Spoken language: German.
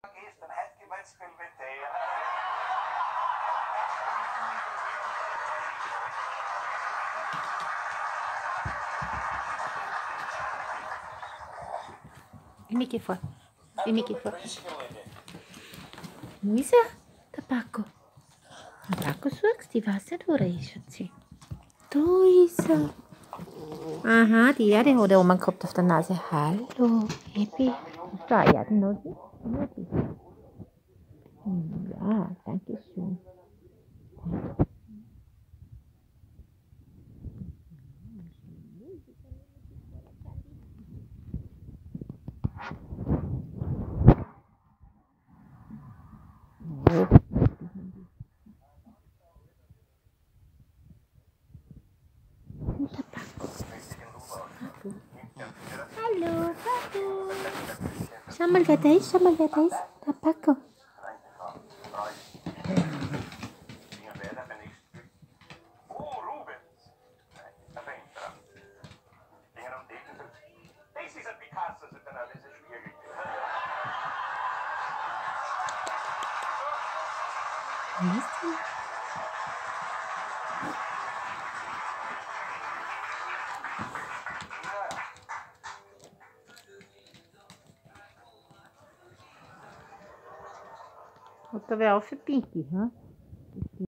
Gestern, heute gehen wir ins Belvedere. Mickey vor. Die Mickey vor. Leute. Wo ist er? Der Paco. Der Paco suchst, ich weiß nicht, wo er ist, Schatzi. Da ist er. Aha, die Erde hat er oben gehabt auf der Nase. Hallo, Happy. Hast du Wirklich? Ja, danke schön. Sambalgatéis, sambalgatéis, tapaco. Tá Isso. Outra é off pink, né?